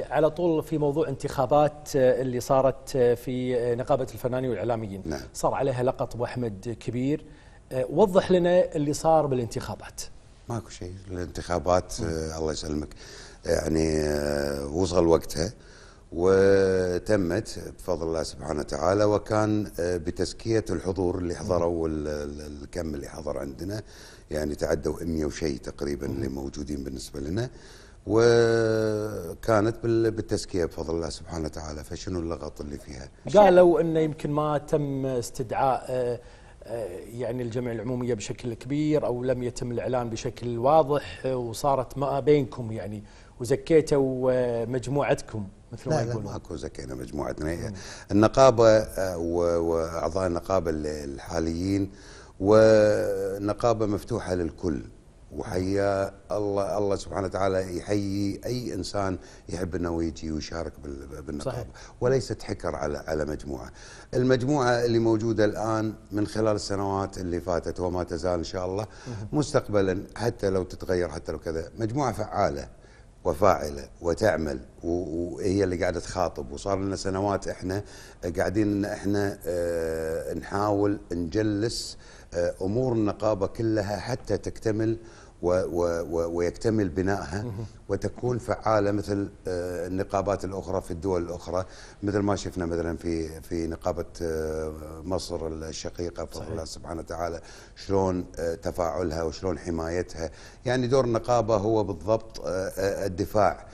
على طول في موضوع انتخابات اللي صارت في نقابة الفنانين والإعلاميين. نعم. صار عليها لقط ابو احمد كبير وضح لنا اللي صار بالانتخابات. ماكو شيء الانتخابات آه الله يسلمك. يعني آه وصل وقتها وتمت بفضل الله سبحانه وتعالى وكان آه بتزكية الحضور اللي حضروا ال- ال- الكم اللي حضر عندنا. يعني تعدوا 100 وشيء تقريبا اللي موجودين بالنسبة لنا. وكانت بال- بالتزكية بفضل الله سبحانه وتعالى فشنو اللغط اللي فيها؟ قالوا إنه يمكن ما تم استدعاء آه، آه، يعني الجمعية العمومية بشكل كبير أو لم يتم الإعلان بشكل واضح آه، وصارت ما بينكم يعني وزكيتوا مجموعتكم مثل ما لا لا يقولون. ماكو زكينا مجموعتنا. النقابة وأعضاء النقابة ال- الحاليين ونقابه مفتوحة للكل. وحيا الله الله سبحانه وتعالى يحيي أي إنسان يحب أنه يجي ويشارك بال- بالنقابة صحيح. وليست حكر على على مجموعة. المجموعة اللي موجودة الآن من خلال السنوات اللي فاتت وما تزال إن شاء الله مستقبلا حتى لو تتغير حتى لو كذا مجموعة فعالة وفاعله وتعمل وهي اللي قاعدة تخاطب. وصار لنا سنوات إحنا قاعدين إن إحنا آه، نحاول نجلس آه، امور النقابه كلها حتى تكتمل و و و ويكتمل بنائها وتكون فعالة مثل آه، النقابات الأخرى في الدول الأخرى مثل ما شفنا مثلا في في نقابة آه، مصر الشقيقة بفضل الله سبحانه وتعالى شلون آه، تفاعلها وشلون حمايتها. يعني دور النقابة هو بالضبط الدفاع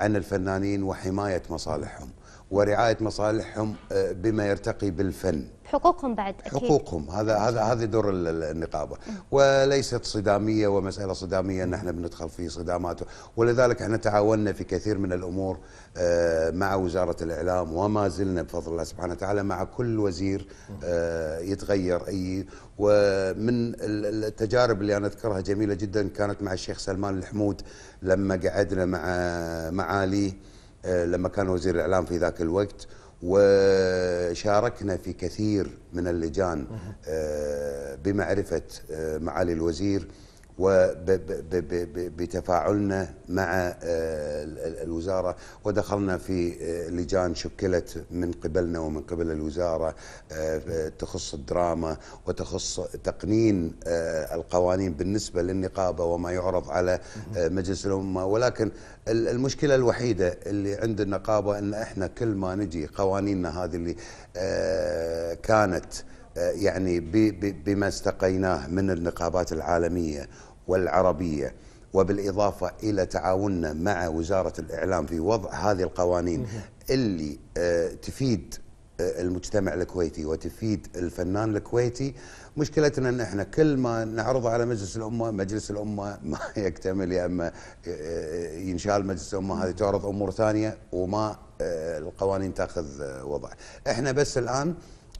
عن الفنانين وحماية مصالحهم. ورعاية مصالحهم آه، بما يرتقي بالفن. حقوقهم بعد أكيد. حقوقهم هذا هذا هذا دور ال- ال- النقابة. وليست صدامية ومسألة صدامية ان إحنا بندخل في صدامات. ولذلك إحنا تعاوننا في كثير من الأمور آه، مع وزارة الإعلام وما زلنا بفضل الله سبحانه وتعالى مع كل وزير آه، يتغير أي ومن ال- التجارب اللي أنا أذكرها جميلة جدا كانت مع الشيخ سلمان الحمود لما قعدنا مع معاليه. لما كان وزير الإعلام في ذاك الوقت وشاركنا في كثير من اللجان آه، بمعرفة آه، معالي الوزير وبتفاعلنا مع آه، ال- ال- الوزارة. ودخلنا في آه، لجان شكلت من قبلنا ومن قبل الوزارة آه، تخص الدراما وتخص تقنين القوانين بالنسبة للنقابة وما يعرض على مجلس الأمة. ولكن ال- المشكلة الوحيدة اللي عند النقابة إن إحنا كل ما نجي قوانيننا هذه اللي كانت يعني بما استقيناه من النقابات العالمية والعربية وبالإضافة إلى تعاوننا مع وزارة الإعلام في وضع هذه القوانين اللي آه، تفيد آه، المجتمع الكويتي وتفيد الفنان الكويتي. مشكلتنا إن إحنا كل ما نعرضه على مجلس الأمة مجلس الأمة ما يكتمل يا إما آه، ينشال مجلس الأمة هذه تعرض أمور ثانية وما القوانين تأخذ وضع. إحنا بس الآن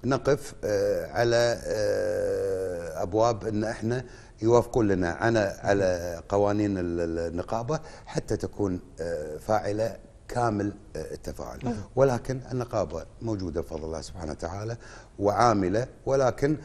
نقف آه، على آه، أبواب إن إحنا يوافقون لنا. على على قوانين ال- ال- النقابة حتى تكون آه، فاعلة كامل التفاعل. ولكن النقابة موجودة بفضل الله سبحانه وتعالى وعاملة ولكن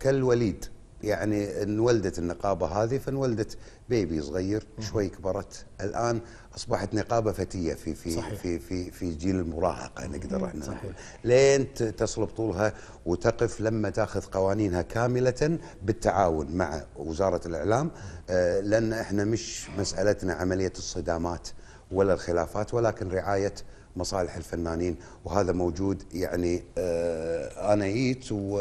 كالوليد. يعني انولدت النقابة هذه فانولدت بيبي صغير شوي كبرت. الآن أصبحت نقابة فتية في في صحيح. في في في جيل المراهقة نقدر إحنا نقول. لين تصل بطولها وتقف لما تاخذ قوانينها كاملة بالتعاون مع وزارة الإعلام. آه، لأن إحنا مش مسألتنا عملية الصدامات. ولا الخلافات ولكن رعاية مصالح الفنانين. وهذا موجود يعني آه، أنا جيت و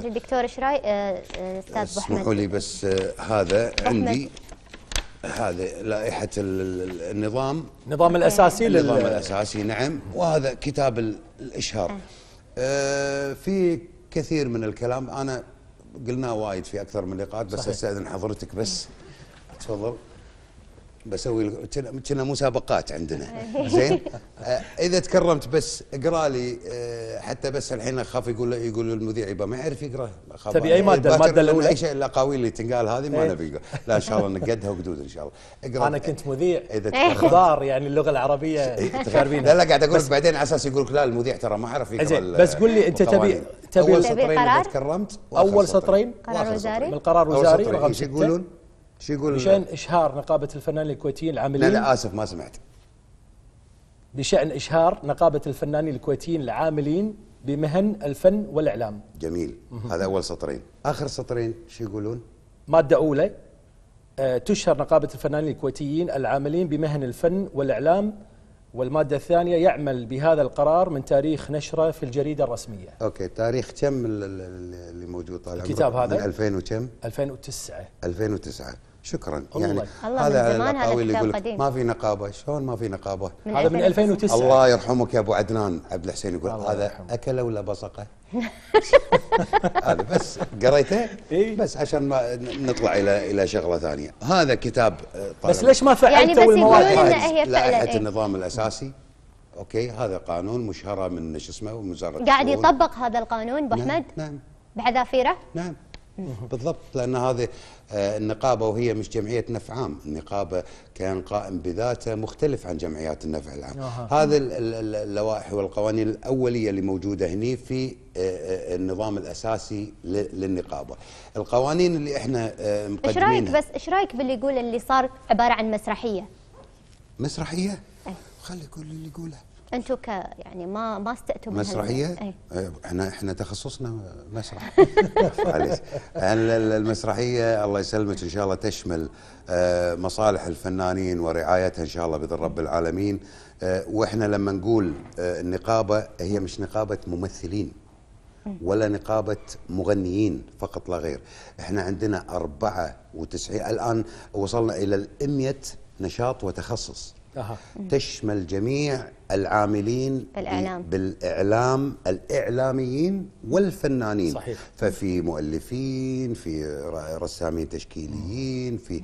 سوري دكتور إيش راي آه، آه، أستاذ أبو اسمحوا لي بس آه، هذا أحمد. عندي هذه لائحة ال- ال- النظام النظام الأساسي النظام لل الأساسي نعم. وهذا كتاب ال- الاشهار آه. في كثير من الكلام. أنا قلناه وايد في أكثر من لقاءات بس صحيح. أستاذن حضرتك بس. تفضل. بسوي كنا- كنا مسابقات عندنا زين آه إذا تكرمت بس اقرأ لي آه حتى بس الحين أخاف يقول يقول المذيع يبقى ما يعرف يقرأ تبي أي مادة؟ باكر المادة لو الأولى؟ أي شيء الأقاويل اللي تنقال هذه ما إيه. نبي. لا إن شاء الله نقدها وقدود إن شاء الله اقرأ أنا كنت مذيع إذا تكرمت أخبار يعني اللغة العربية شاربينها لا لا قاعد أقول لك بعدين على أساس يقول لك لا المذيع ترى ما عرف يقرأ بس قول لي أنت تبي-. تبي- أول سطرين تكرمت أول سطرين قرار وزاري؟ من القرار الوزاري. رقم إيش يقولون؟ شو يقول بشأن إشهار نقابة الفنانين الكويتيين لا العاملين؟ لا آسف ما سمعت. بشأن إشهار نقابة الفنانين الكويتيين العاملين بمهن الفن والإعلام. جميل. هذا أول سطرين. آخر سطرين شو يقولون؟ مادة أولى آه، تشهر نقابة الفنانين الكويتيين العاملين بمهن الفن والإعلام والمادة الثانية يعمل بهذا القرار من تاريخ نشرة في الجريدة الرسمية أوكي تاريخ كم ال- ال- اللي موجود طال؟ الكتاب هذا؟ من 2000 وكم 2009 2009 شكرا الله. يعني الله هذا من زمان هذا يقول قديم. ما في نقابة شلون ما في نقابة هذا من 2009 الله يرحمك يا أبو عدنان عبد الحسين يقول هذا يرحمه. أكل ولا بصقة هذا بس قريته إيه. بس عشان ما نطلع إلى إلى شغلة ثانية هذا كتاب آه، بس. ليش ما يعني فعلتوا بس المواد يقولون إن هذه؟ هي فعلا لائحة إيه. النظام الأساسي أوكي هذا قانون مشهرة من شو اسمه وزاره قاعد. يطبق هذا القانون أبو نعم، أحمد نعم بحذافيره نعم بالضبط لأن هذه آه، النقابة وهي مش جمعية نفع عام، النقابة كان قائم بذاته مختلف عن جمعيات النفع العام. هذه ال- ال- ال- اللوائح والقوانين الأولية اللي موجودة هني في آه، آه، النظام الأساسي للنقابة. القوانين اللي إحنا إيش رأيك بس إيش رأيك باللي يقول اللي صار عبارة عن مسرحية؟ مسرحية؟ إيه. خلي يقول اللي يقوله. أنتم ك يعني ما ما استأتوا من مسرحية؟ هال- إيه. إحنا إحنا تخصصنا مسرح. معليش. ال- ال- المسرحية الله يسلمك إن شاء الله تشمل آه، مصالح الفنانين ورعايتها إن شاء الله بإذن رب العالمين. آه، وإحنا لما نقول آه، النقابة هي مش نقابة ممثلين ولا نقابة مغنيين فقط لا غير. إحنا عندنا 94 الآن وصلنا إلى الأمية نشاط وتخصص. تشمل جميع العاملين بالإعلام. بالإعلام الإعلاميين والفنانين. صحيح. ففي مؤلفين في رسامين تشكيليين في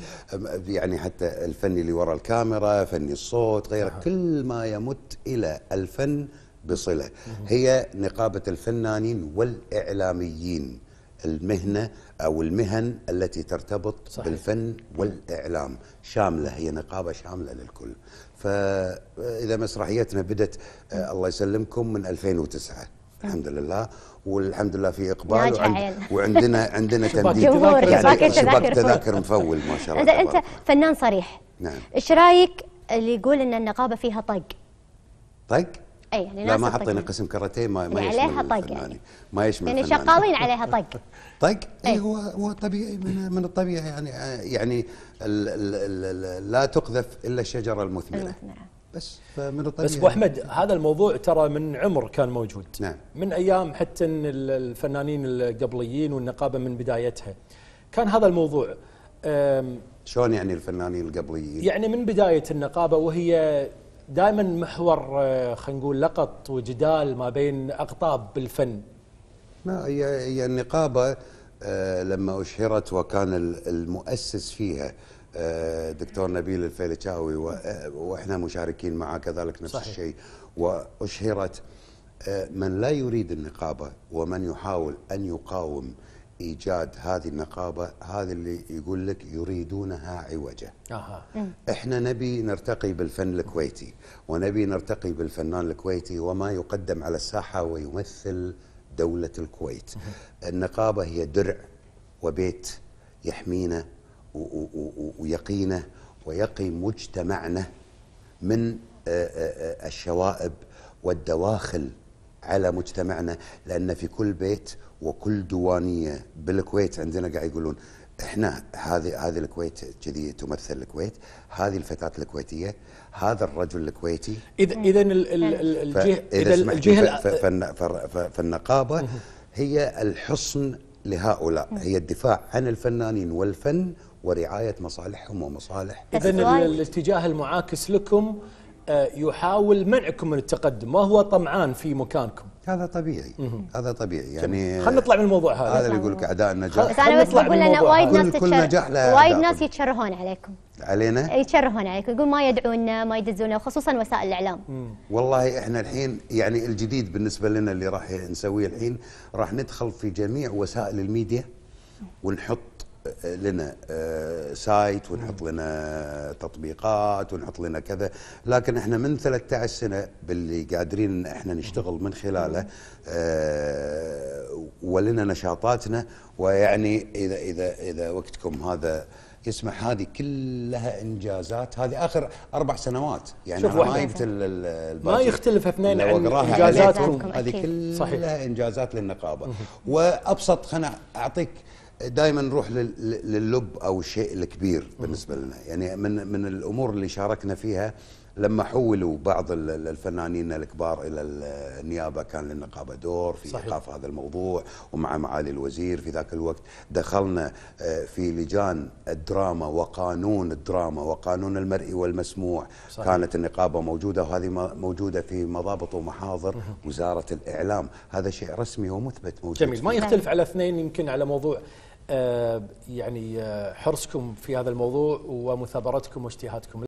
يعني حتى الفني اللي وراء الكاميرا فني الصوت غيره. كل ما يمت إلى الفن بصلة. هي نقابة الفنانين والإعلاميين. المهنة أو المهن التي ترتبط صحيح. بالفن والإعلام. شاملة هي نقابة شاملة للكل. فإذا مسرحيتنا بدت آه، الله يسلمكم من 2009 الحمد لله. والحمد لله في إقبال. وعند. وعندنا عندنا تمديد يعني شباك شباك تذاكر. مفول ما شاء الله انت. فنان صريح. نعم. إيش رأيك اللي يقول إن النقابة فيها طق؟ طق؟ اي يعني لا ما حطينا يعني. قسم كاراتيه ما ما يعني يشمل عليها طق. يعني. ما يشمل يعني. شغالين عليها طق طق. اي هو هو طبيعي من من الطبيعي يعني يعني ال ال ال ال لا تقذف إلا الشجرة المثمرة المثمرة. بس فمن الطبيعي بس أبو أحمد هذا الموضوع ترى من عمر كان موجود نعم. من أيام حتى إن ال- الفنانين القبليين والنقابة من بدايتها كان هذا الموضوع شلون يعني الفنانين القبليين يعني من بداية النقابة وهي دائما محور آه، خلينا نقول لقط وجدال ما بين أقطاب بالفن لا هي هي النقابة آه، لما أشهرت وكان ال- المؤسس فيها آه، دكتور نبيل الفيلتشاوي و- وإحنا مشاركين معه كذلك نفس صحيح. الشيء وأشهرت آه، من لا يريد النقابة ومن يحاول أن يقاوم إيجاد هذه النقابة هذا اللي يقول لك يريدونها عوجة. أها. إحنا نبي نرتقي بالفن الكويتي ونبي نرتقي بالفنان الكويتي وما يقدم على الساحة ويمثل دولة الكويت. النقابة هي درع وبيت يحمينا ويقينا ويقي مجتمعنا من آه، آه، آه، الشوائب والدواخل على مجتمعنا لأن في كل بيت وكل ديوانيه بالكويت عندنا قاعد يقولون إحنا هذه هذه الكويت كذي تمثل الكويت هذه الفتاة الكويتية هذا الرجل الكويتي. إذا إذا ال- ال- ال- الجهة إذا الجهه لي، الأ- ف- فالن- فر- ف- فالنقابة هي الحصن لهؤلاء. هي الدفاع عن الفنانين والفن ورعاية مصالحهم ومصالح إذا. الاتجاه المعاكس لكم يحاول منعكم من التقدم. ما هو طمعان في مكانكم؟ هذا طبيعي. هذا طبيعي. يعني خلينا نطلع من الموضوع هذا. هذا اللي يقول لك اعداء بس النجاح أنا بس بقول الموضوع وايد. ناس تتشر... وايد ناس. يتشرهون عليكم. علينا؟ يتشرهون عليكم. يقول ما يدعونا ما يدزونا وخصوصا وسائل الإعلام. والله إحنا الحين يعني الجديد بالنسبة لنا اللي راح نسويه الحين راح ندخل في جميع وسائل الميديا ونحط آه، لنا آه، سايت ونحط لنا تطبيقات ونحط لنا كذا لكن إحنا من 13 سنة باللي قادرين ان إحنا نشتغل من خلاله آه، ولنا نشاطاتنا ويعني إذا إذا إذا وقتكم هذا يسمح هذه كلها إنجازات هذه آخر أربع سنوات يعني شوف ما ال- ال- ما. يختلف اثنين عن. عليكم، هذه. كلها صحيح. إنجازات للنقابة وأبسط خلنا أعطيك دائما نروح لل- للب أو الشيء الكبير بالنسبة لنا. يعني من من الأمور اللي شاركنا فيها لما حولوا بعض ال- ال- الفنانين الكبار إلى ال- النيابة كان للنقابه دور في. إيقاف هذا الموضوع ومع معالي الوزير في ذاك الوقت. دخلنا آه، في لجان الدراما وقانون الدراما وقانون المرئي والمسموع. صحيح. كانت النقابة موجودة وهذه م- موجودة في مضابط ومحاضر وزارة الإعلام. هذا شيء رسمي ومثبت موجود. جميل. ما. يختلف على اثنين يمكن على موضوع يعني آه، حرصكم في هذا الموضوع ومثابرتكم واجتهادكم.